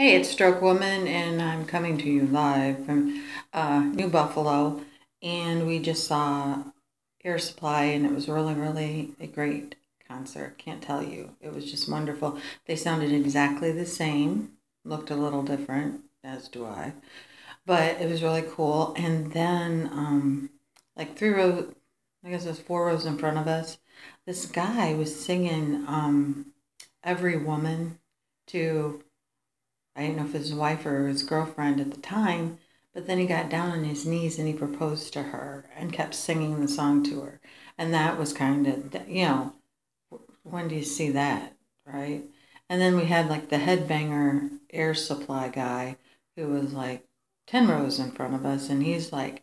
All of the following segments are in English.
Hey, it's Stroke Woman, and I'm coming to you live from uh, New Buffalo. And we just saw Air Supply, and it was really, really a great concert. Can't tell you. It was just wonderful. They sounded exactly the same, looked a little different, as do I. But it was really cool. And then, um, like three rows, I guess it was four rows in front of us, this guy was singing um, Every Woman to I didn't know if his wife or his girlfriend at the time, but then he got down on his knees and he proposed to her and kept singing the song to her. And that was kind of, you know, when do you see that, right? And then we had like the headbanger air supply guy who was like 10 rows in front of us and he's like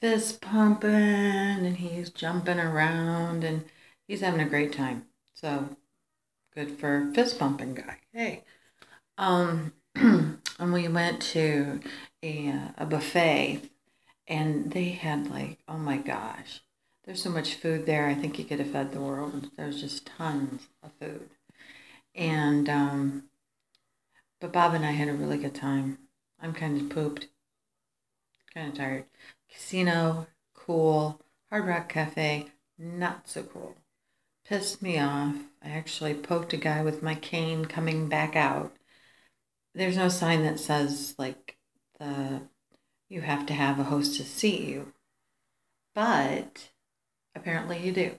fist pumping and he's jumping around and he's having a great time. So good for fist pumping guy. Hey. Um, and we went to a, a buffet and they had like, oh my gosh, there's so much food there. I think you could have fed the world. There's just tons of food. And, um, but Bob and I had a really good time. I'm kind of pooped, kind of tired. Casino, cool. Hard Rock Cafe, not so cool. Pissed me off. I actually poked a guy with my cane coming back out there's no sign that says like the you have to have a host to see you, but apparently you do.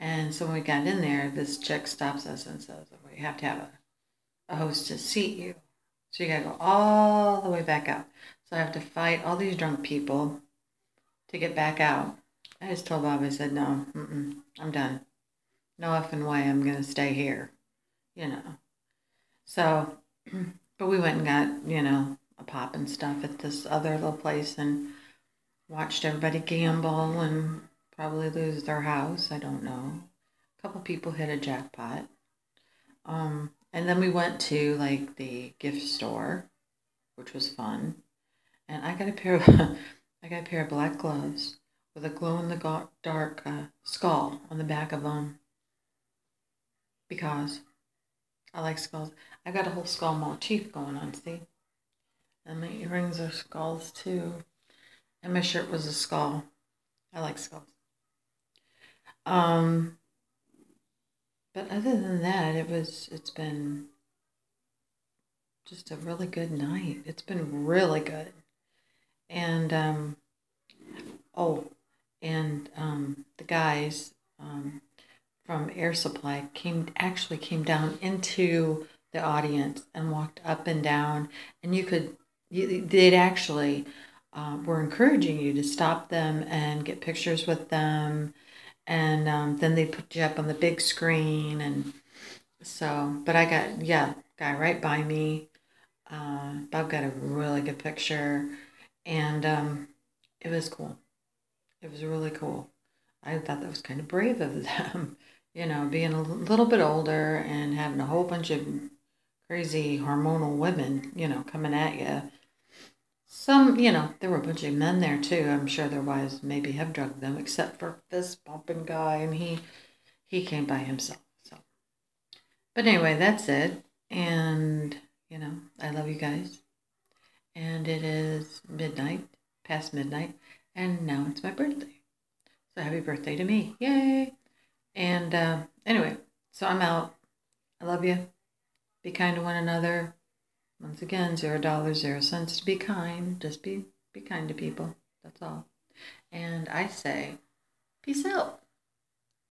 And so when we got in there, this chick stops us and says, well, you have to have a, a host to seat you. So you gotta go all the way back out. So I have to fight all these drunk people to get back out. I just told Bob, I said, no, I'm done. No effing way I'm gonna stay here, you know. So but we went and got, you know, a pop and stuff at this other little place and watched everybody gamble and probably lose their house. I don't know. A couple people hit a jackpot. Um, and then we went to like the gift store, which was fun. And I got a pair of I got a pair of black gloves with a glow in the dark uh, skull on the back of them because I like skulls. I got a whole skull motif going on, see? And my earrings are skulls too. And my shirt was a skull. I like skulls. Um, but other than that, it was, it's been just a really good night. It's been really good. And, um, oh, and um, the guys, from Air Supply came actually came down into the audience and walked up and down, and you could you, they'd actually uh, were encouraging you to stop them and get pictures with them, and um, then they put you up on the big screen, and so. But I got yeah, guy right by me. Uh, Bob got a really good picture, and um, it was cool. It was really cool. I thought that was kind of brave of them you know, being a little bit older and having a whole bunch of crazy hormonal women, you know, coming at you. Some, you know, there were a bunch of men there too. I'm sure their wives maybe have drugged them, except for this bumping guy, and he he came by himself. So, but anyway, that's it. And you know, I love you guys. And it is midnight, past midnight, and now it's my birthday. So happy birthday to me! Yay! And uh, anyway, so I'm out. I love you. Be kind to one another. Once again, zero dollars, zero cents to be kind. Just be be kind to people. That's all. And I say, peace out.